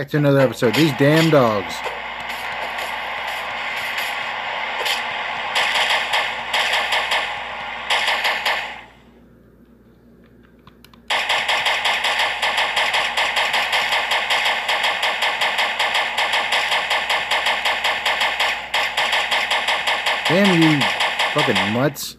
Back to another episode. These damn dogs. Damn you fucking mutts.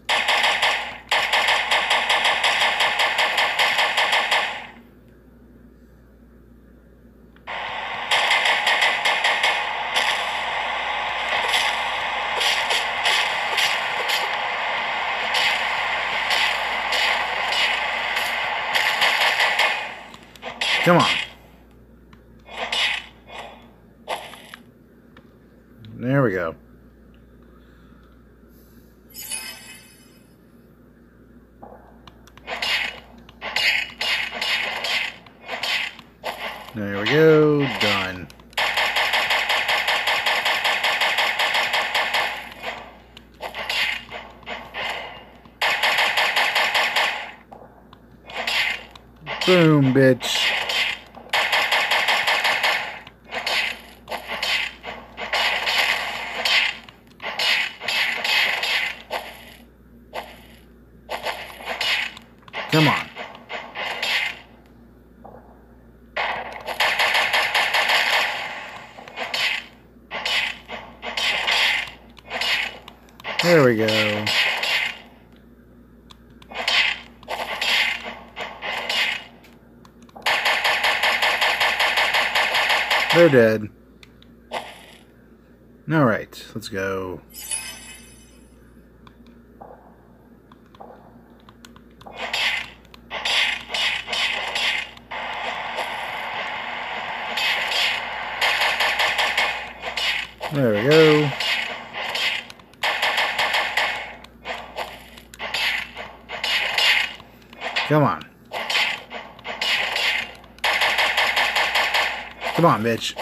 Come on. There we go. There we go. Done. Boom, bitch. Come on. There we go. They're dead. Alright, let's go. There we go. Come on. Come on, bitch.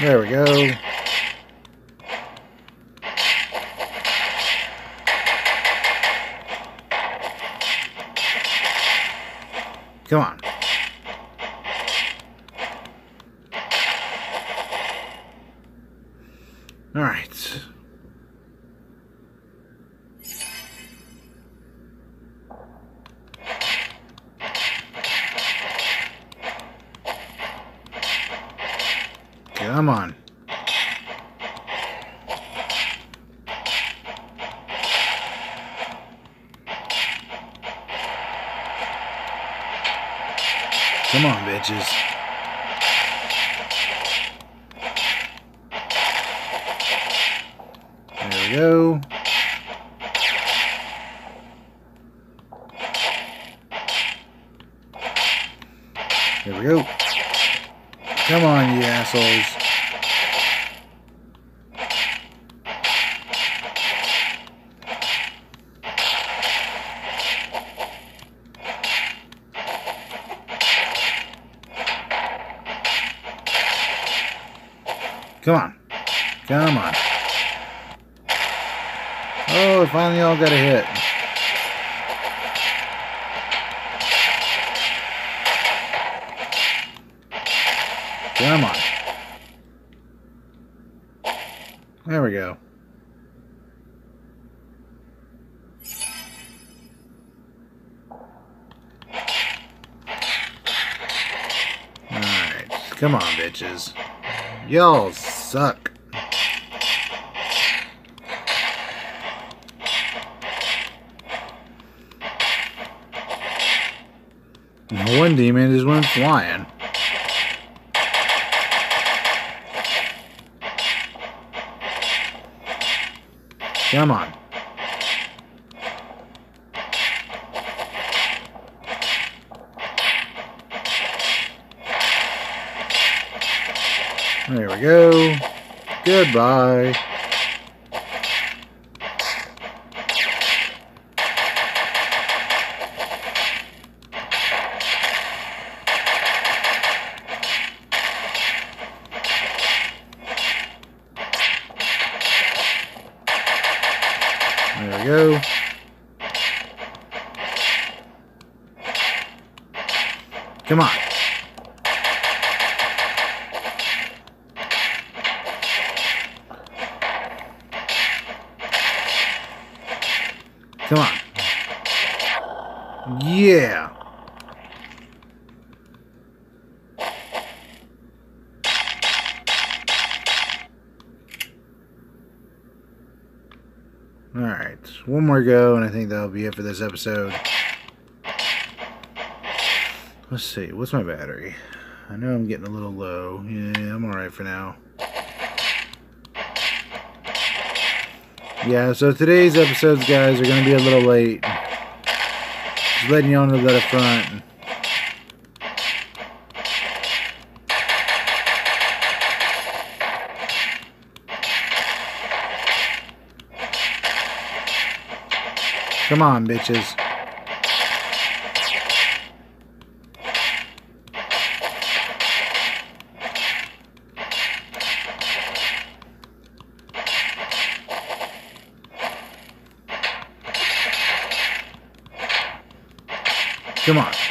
There we go. Come on. All right. Come on. Come on, bitches. There we go. There we go. Come on, you assholes. Come on. Come on. Oh, we finally all got a hit. Come on. There we go. Alright. Come on, bitches. Y'all suck. One demon just went flying. Come on. There we go. Goodbye. Go. Come on. Come on. Yeah. Alright, one more go, and I think that'll be it for this episode. Let's see, what's my battery? I know I'm getting a little low. Yeah, I'm alright for now. Yeah, so today's episodes, guys, are going to be a little late. Just letting y'all know that up front. Come on, bitches. Come on.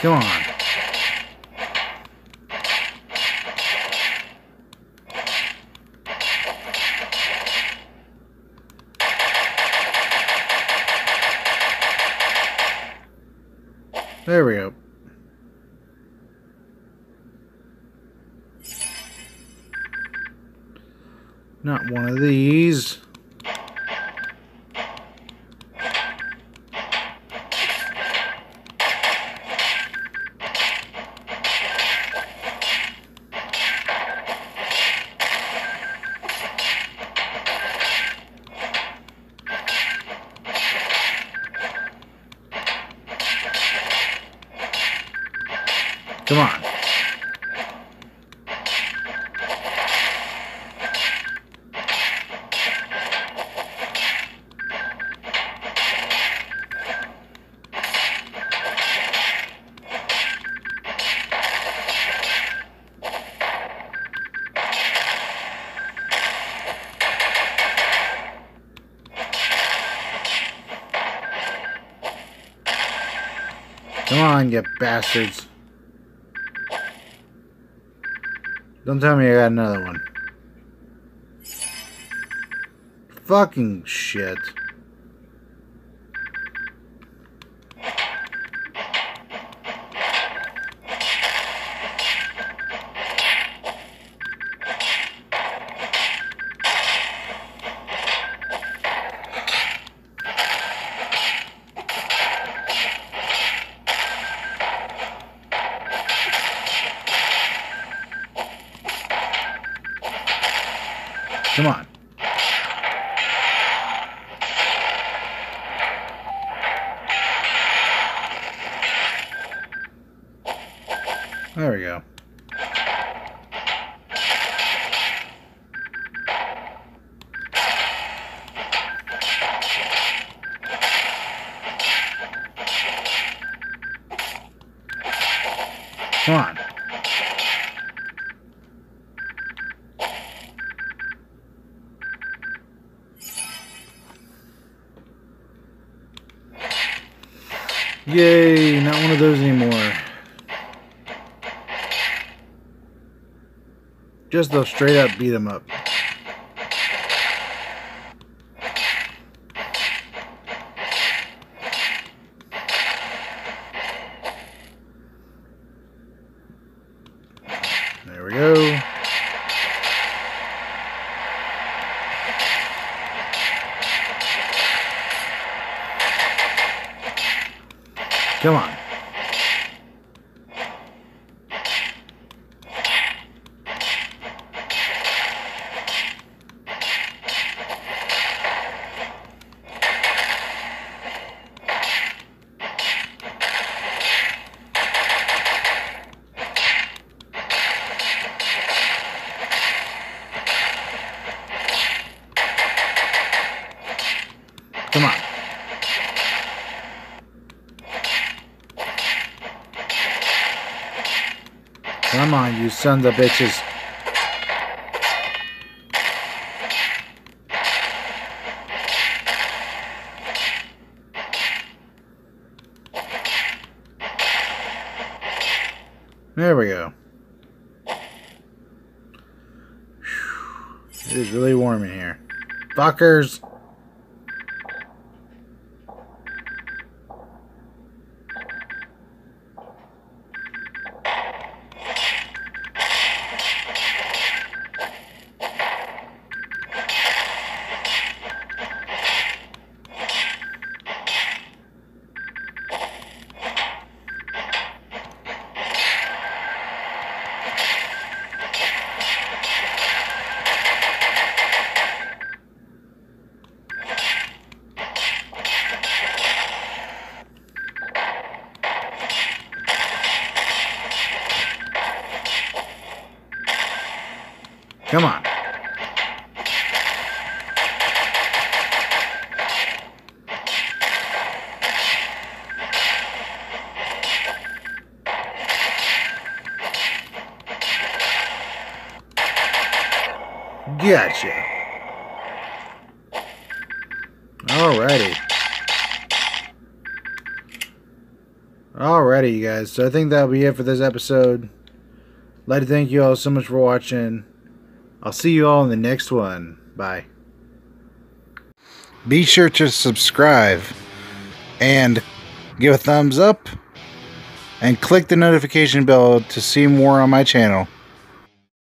Come on. There we go. Not one of these. Come on. Come on, you bastards. Don't tell me I got another one. Fucking shit. Come on. There we go. Come on. Yay, not one of those anymore. Just they'll straight up beat them up. There we go. Come on. Come on. Come on, you sons of bitches. There we go. It is really warm in here. Fuckers! Come on. Gotcha. Alrighty. Alrighty, you guys. So I think that'll be it for this episode. I'd like to thank you all so much for watching. I'll see you all in the next one. Bye. Be sure to subscribe and give a thumbs up and click the notification bell to see more on my channel.